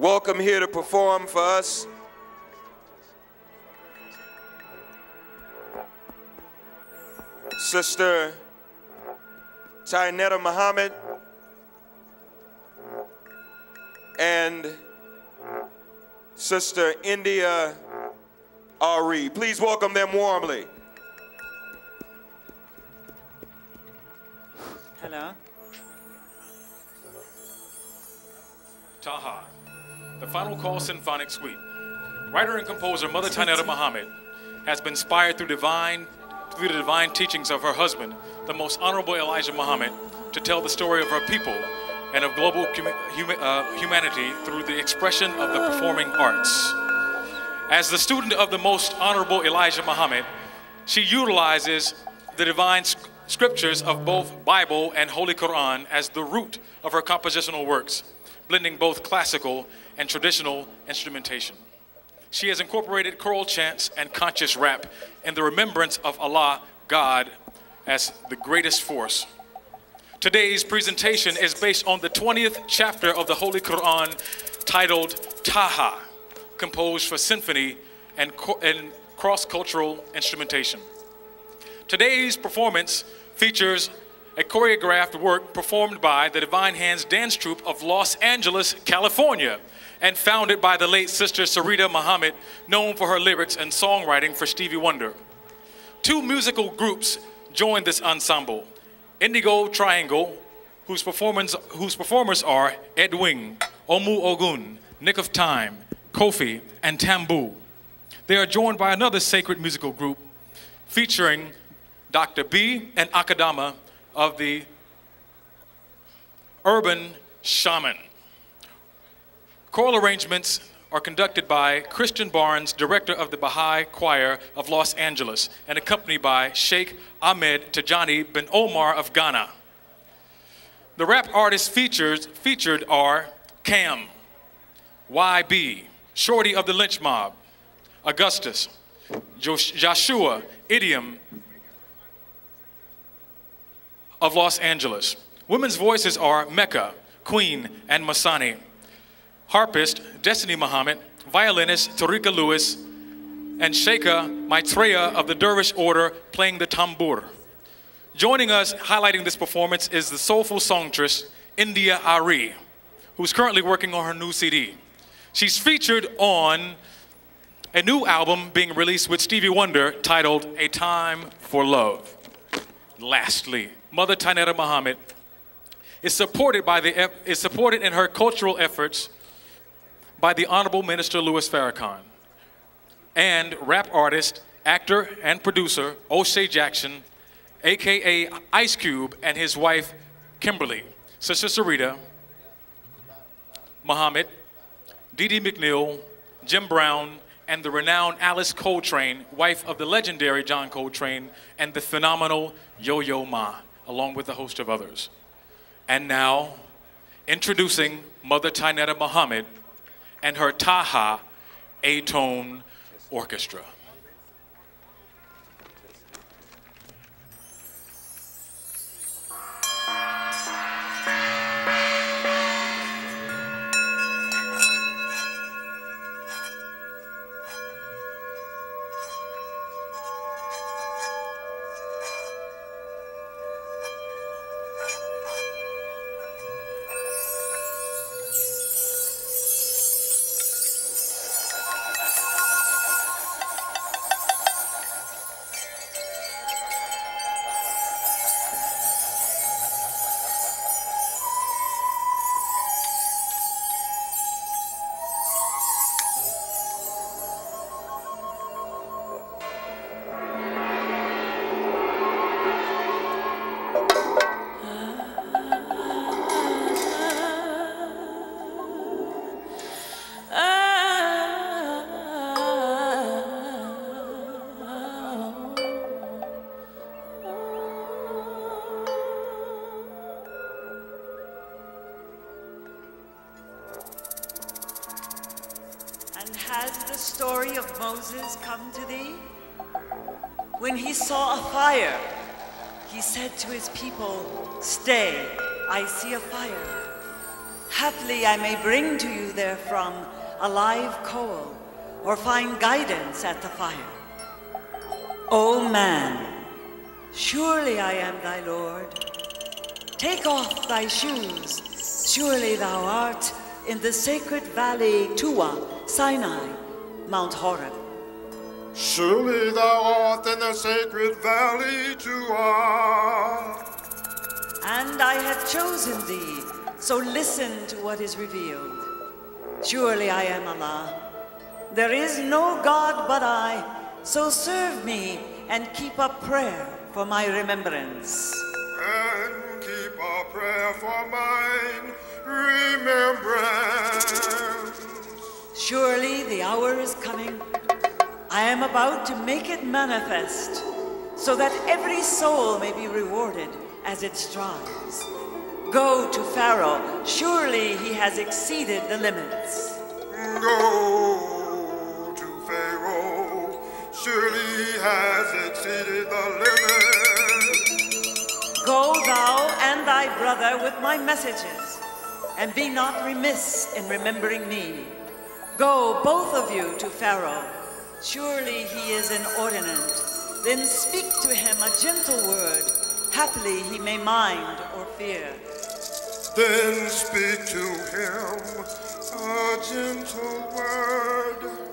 welcome here to perform for us. Sister Tynetta Muhammad and Sister India Arie. Please welcome them warmly. Hello. Ta'ha, the Final Call Symphonic Suite. Writer and composer Mother Tynetta Muhammad has been inspired through divine through the divine teachings of her husband, the most honorable Elijah Muhammad, to tell the story of her people and of global uh, humanity through the expression of the performing arts. As the student of the most honorable Elijah Muhammad, she utilizes the divine scriptures of both Bible and Holy Quran as the root of her compositional works, blending both classical and traditional instrumentation. She has incorporated choral chants and conscious rap in the remembrance of Allah, God, as the greatest force. Today's presentation is based on the 20th chapter of the Holy Quran titled Ta'ha, composed for symphony and, and cross-cultural instrumentation. Today's performance features a choreographed work performed by the Divine Hands Dance Troupe of Los Angeles, California, and founded by the late sister Sarita Muhammad, known for her lyrics and songwriting for Stevie Wonder. Two musical groups joined this ensemble, Indigo Triangle, whose, performance, whose performers are Ed Wing, Omu Ogun, Nick of Time, Kofi, and Tambu. They are joined by another sacred musical group featuring Dr. B and Akadama of the Urban Shaman. Choral arrangements are conducted by Christian Barnes, director of the Baha'i Choir of Los Angeles, and accompanied by Sheikh Ahmed Tajani bin Omar of Ghana. The rap artists featured, featured are Kam, YB, Shorty of the Lynch Mob, Augustus, Jahsua, Idiom of Los Angeles. Women's voices are Mecca, Queen, and Masani harpist Destiny Muhammad, violinist Tarika Lewis, and Sheikha Maitreya of the Dervish Order playing the tambour. Joining us highlighting this performance is the soulful songstress India Arie, who's currently working on her new CD. She's featured on a new album being released with Stevie Wonder titled A Time for Love. Lastly, Mother Tynetta Muhammad is supported, by the, is supported in her cultural efforts by the Honorable Minister Louis Farrakhan and rap artist, actor, and producer O'Shea Jackson, aka Ice Cube, and his wife Kimberly, Sister Sarita, Muhammad, Dee Dee McNeil, Jim Brown, and the renowned Alice Coltrane, wife of the legendary John Coltrane, and the phenomenal Yo Yo Ma, along with a host of others. And now, introducing Mother Tynetta Muhammad, and her Ta'ha A-Tone Orchestra. Moses come to thee? When he saw a fire, he said to his people, Stay, I see a fire. haply I may bring to you therefrom a live coal, or find guidance at the fire. O man, surely I am thy Lord. Take off thy shoes, surely thou art in the sacred valley Tuwa, Sinai, Mount Horeb. Surely thou art in the sacred valley to us. And I have chosen thee, so listen to what is revealed. Surely I am Allah. There is no God but I, so serve me and keep up prayer for my remembrance. And keep a prayer for mine Surely the hour is coming. I am about to make it manifest, so that every soul may be rewarded as it strives. Go to Pharaoh, surely he has exceeded the limits. Go to Pharaoh, surely he has exceeded the limit. Go thou and thy brother with my messages, and be not remiss in remembering me. Go, both of you, to Pharaoh. Surely he is inordinate. Then speak to him a gentle word. Happily he may mind or fear. Then speak to him a gentle word.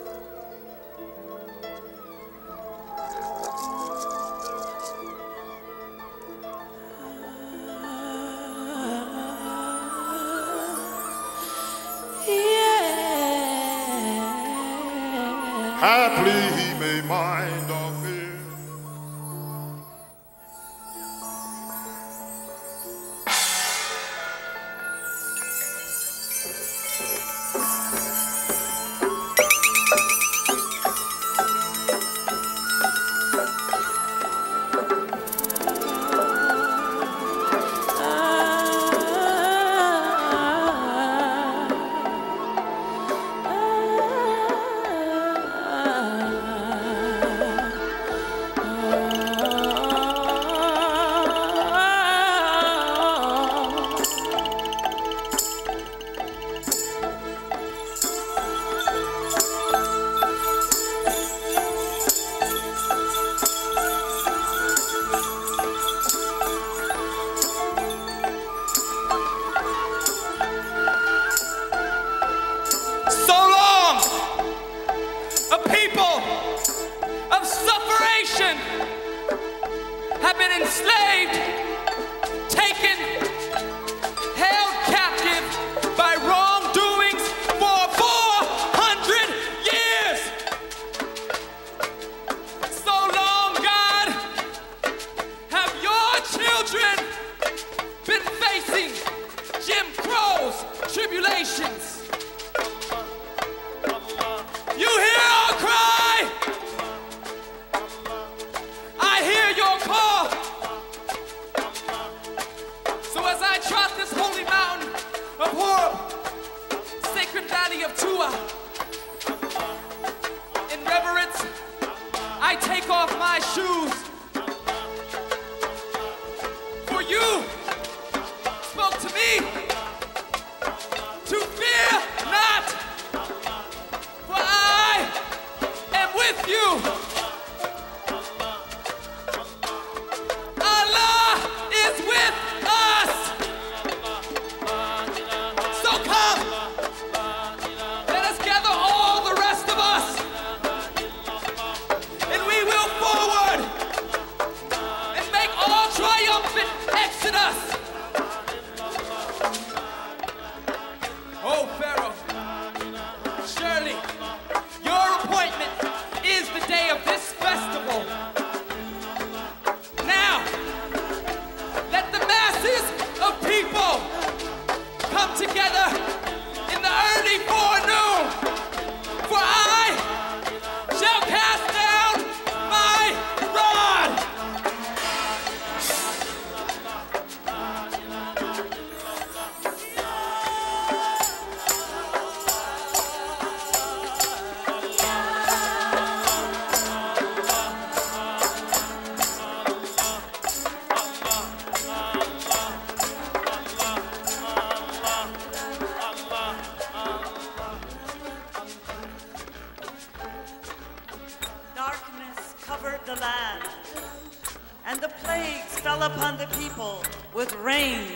With rain,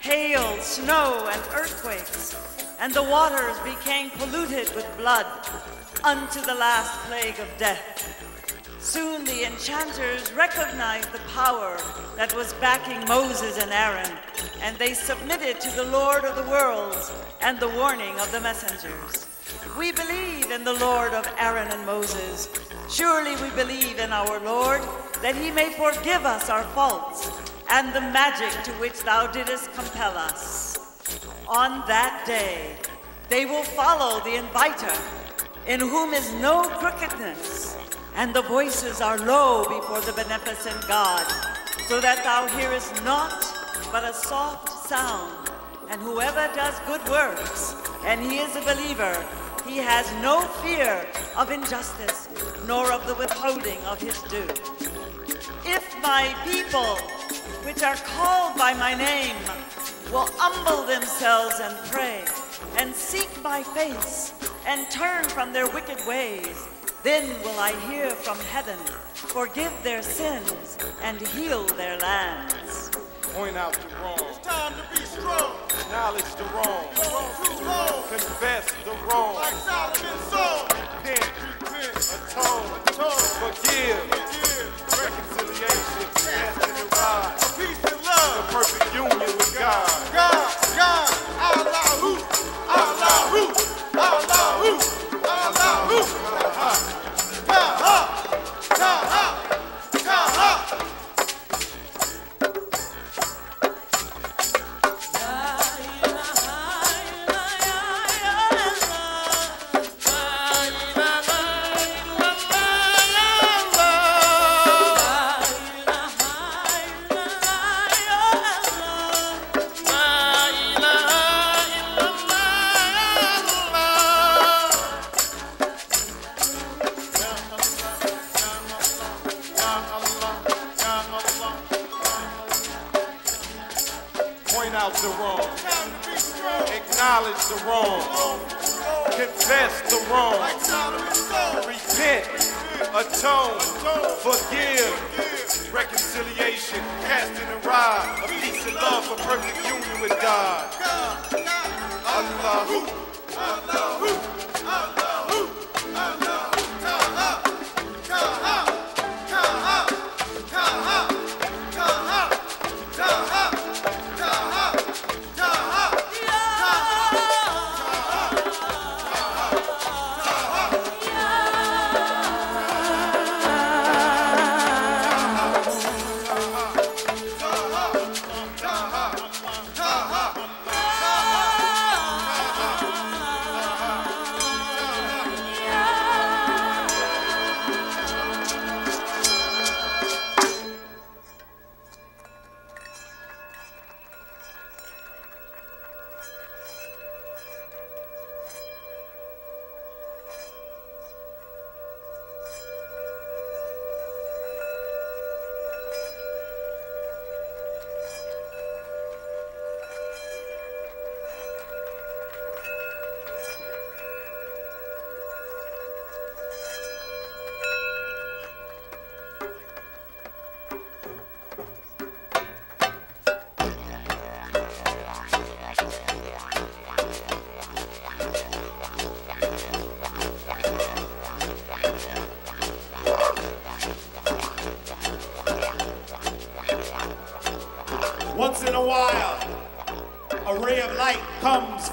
hail, snow, and earthquakes, and the waters became polluted with blood unto the last plague of death. Soon the enchanters recognized the power that was backing Moses and Aaron, and they submitted to the Lord of the worlds and the warning of the messengers. We believe in the Lord of Aaron and Moses. Surely we believe in our Lord that he may forgive us our faults and the magic to which thou didst compel us. On that day, they will follow the inviter, in whom is no crookedness, and the voices are low before the beneficent God, so that thou hearest not but a soft sound. And whoever does good works, and he is a believer, he has no fear of injustice, nor of the withholding of his due. If my people, which are called by my name, will humble themselves and pray, and seek my face, and turn from their wicked ways, then will I hear from heaven, forgive their sins, and heal their lands. Point out the wrong. It's time to be strong. Acknowledge the wrong. Too long. Confess the wrong. Like Solomon's song. Repent. Repent. Atone. Atone. Forgive. Allahu. Allahu.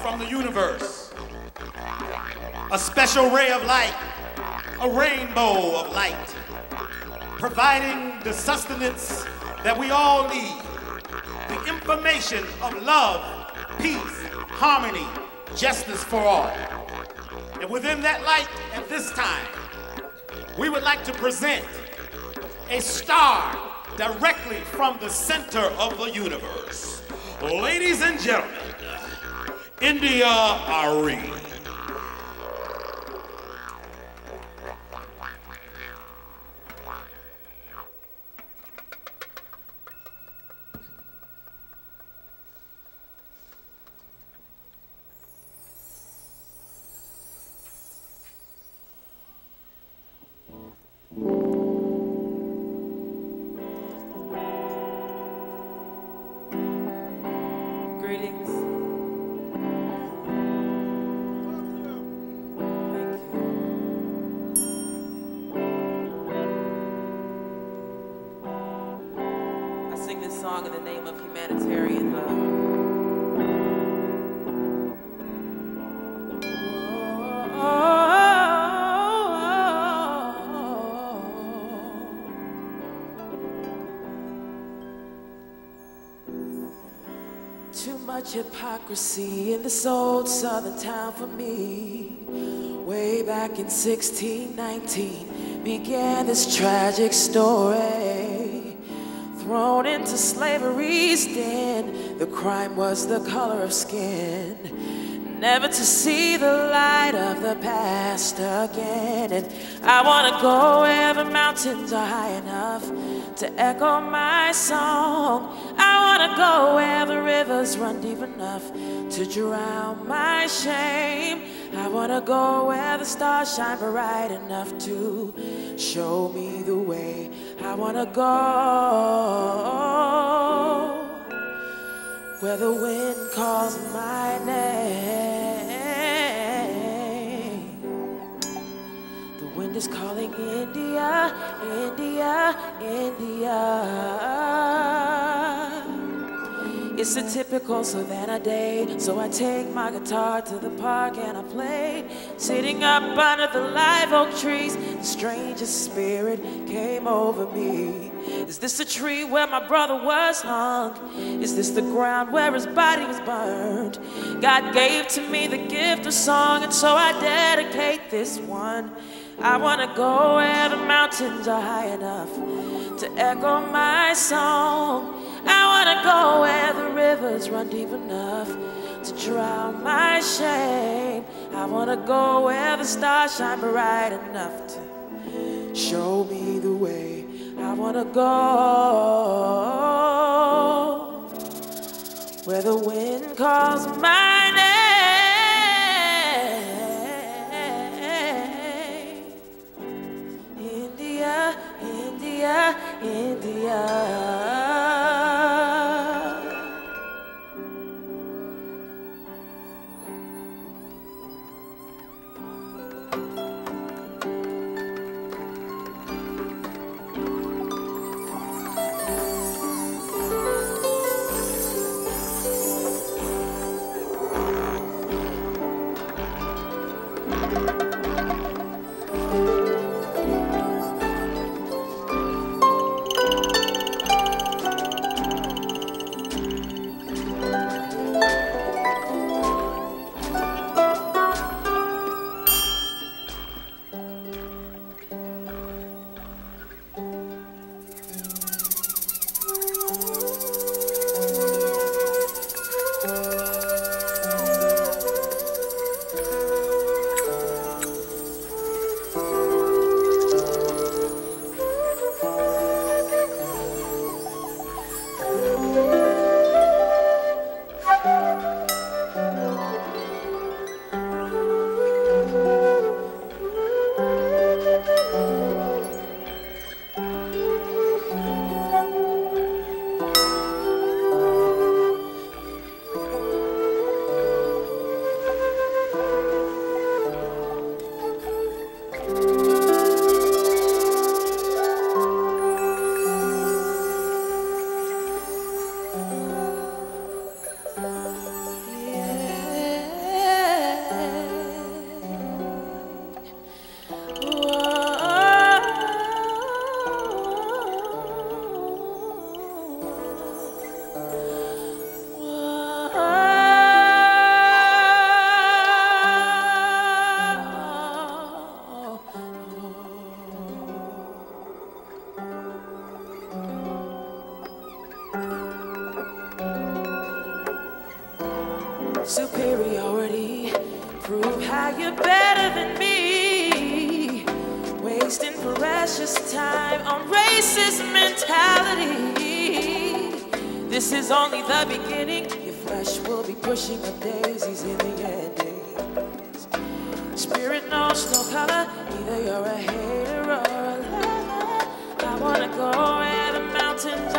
From the universe. A special ray of light, a rainbow of light, providing the sustenance that we all need, the information of love, peace, harmony, justice for all. And within that light, at this time, we would like to present a star directly from the center of the universe. Ladies and gentlemen, India Arie. Song in the name of humanitarian love. Too much hypocrisy in this old southern town for me. Way back in 1619 began this tragic story. Thrown into slavery's den, the crime was the color of skin. Never to see the light of the past again. And I wanna go where the mountains are high enough to echo my song. I wanna go where the rivers run deep enough to drown my shame. I wanna go where the stars shine bright enough to show me the way. I wanna go where the wind calls my name. The wind is calling India, India, India. It's a typical Savannah day, so I take my guitar to the park and I play. Sitting up under the live oak trees, the strangest spirit came over me. Is this the tree where my brother was hung? Is this the ground where his body was burned? God gave to me the gift of song, and so I dedicate this one. I wanna go where the mountains are high enough to echo my song. I wanna go where the rivers run deep enough to drown my shame. I wanna go where the stars shine bright enough to show me the way. I wanna go where the wind calls my name. India, India, India. you're better than me. Wasting precious time on racist mentality. This is only the beginning. Your flesh will be pushing up daisies in the end. Spirit knows no color. Either you're a hater or a lover. I wanna go where the mountains